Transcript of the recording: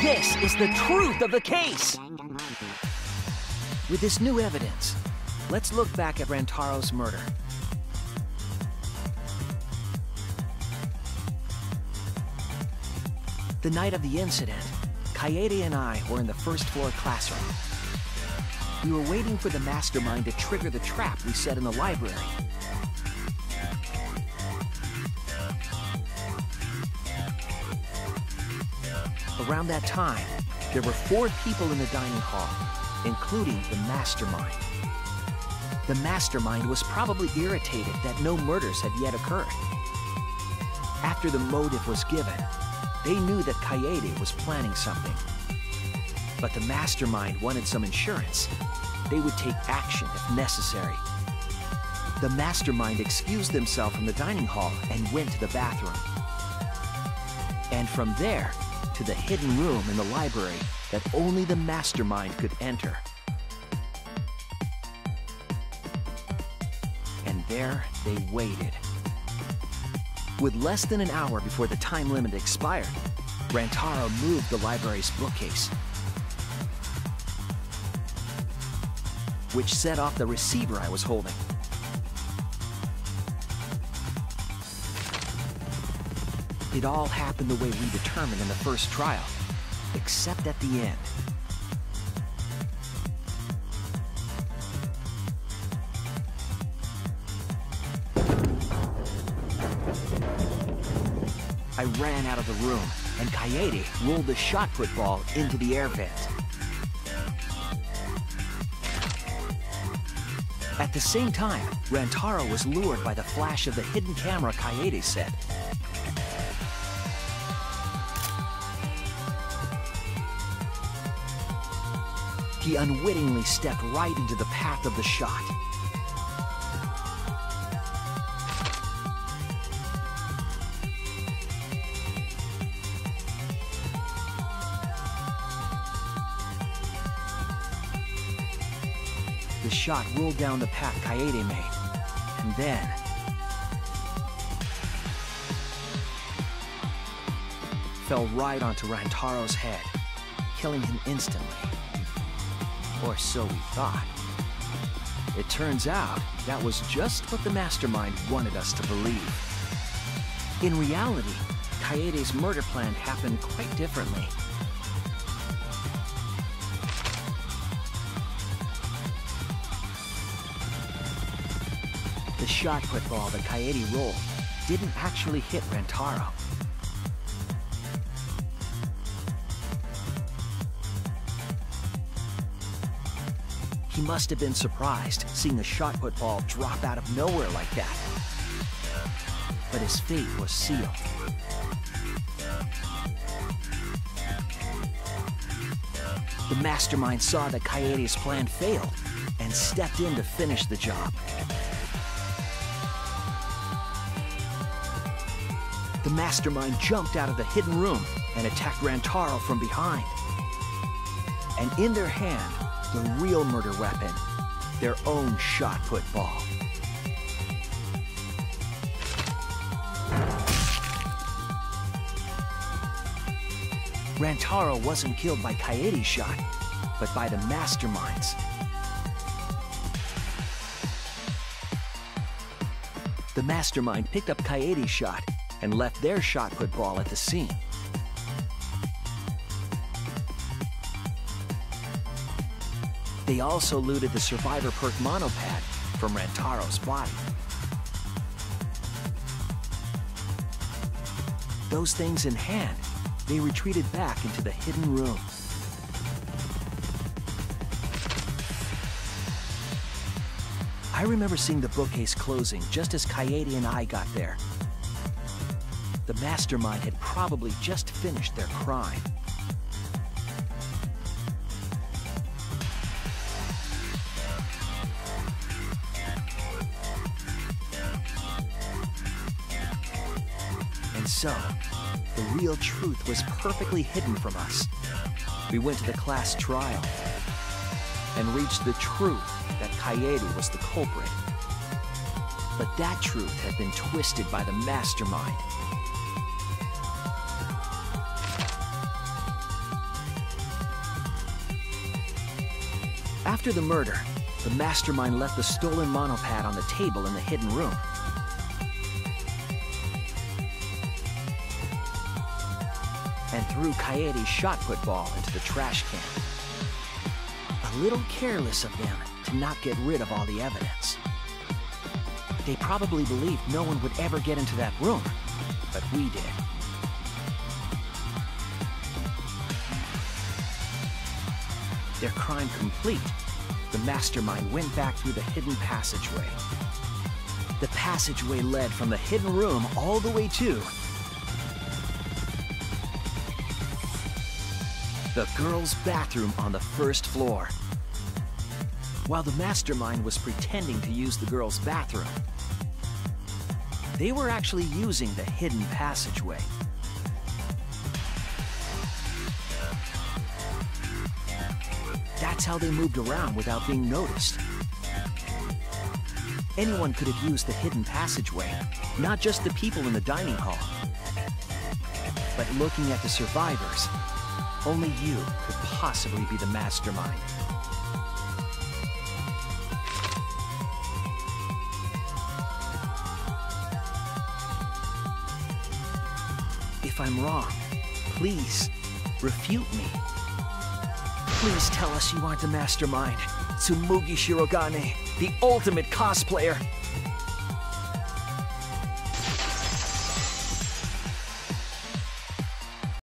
This is the truth of the case! With this new evidence, let's look back at Rantaro's murder. The night of the incident, Kaede and I were in the first floor classroom. We were waiting for the mastermind to trigger the trap we set in the library. Around that time, there were four people in the dining hall, including the mastermind. The mastermind was probably irritated that no murders had yet occurred. After the motive was given, they knew that Kaede was planning something. But the mastermind wanted some insurance. They would take action if necessary. The mastermind excused themselves from the dining hall and went to the bathroom. And from there, to the hidden room in the library that only the mastermind could enter. And there they waited. With less than an hour before the time limit expired, Rantaro moved the library's bookcase, which set off the receiver I was holding. It all happened the way we determined in the first trial, except at the end. I ran out of the room, and Kaede rolled the shot put ball into the air vent. At the same time, Rantaro was lured by the flash of the hidden camera Kaede set. He unwittingly stepped right into the path of the shot. The shot rolled down the path Kaede made. And then... fell right onto Rantaro's head, killing him instantly. Or so we thought. It turns out that was just what the mastermind wanted us to believe. In reality, Kaede's murder plan happened quite differently. The shot put ball that Kaede rolled didn't actually hit Rantaro. He must have been surprised seeing a shot put ball drop out of nowhere like that. But his fate was sealed. The mastermind saw that Kaede's plan failed and stepped in to finish the job. The mastermind jumped out of the hidden room and attacked Rantaro from behind. And in their hand, the real murder weapon, their own shot put ball. Rantaro wasn't killed by Kaede's shot, but by the masterminds. The mastermind picked up Kaede's shot and left their shot put ball at the scene. They also looted the Survivor Perk monopad from Rantaro's body. Those things in hand, they retreated back into the hidden room. I remember seeing the bookcase closing just as Kaede and I got there. The mastermind had probably just finished their crime. so, the real truth was perfectly hidden from us. We went to the class trial and reached the truth that Kaede was the culprit. But that truth had been twisted by the mastermind. After the murder, the mastermind left the stolen monopad on the table in the hidden room. Threw Kaede's shot put ball into the trash can. A little careless of them to not get rid of all the evidence. They probably believed no one would ever get into that room, but we did. Their crime complete, the mastermind went back through the hidden passageway. The passageway led from the hidden room all the way to the girls' bathroom on the first floor. While the mastermind was pretending to use the girls' bathroom, they were actually using the hidden passageway. That's how they moved around without being noticed. Anyone could have used the hidden passageway, not just the people in the dining hall. But looking at the survivors, only you could possibly be the mastermind. If I'm wrong, please, refute me. Please tell us you aren't the mastermind. Tsumugi Shirogane, the ultimate cosplayer.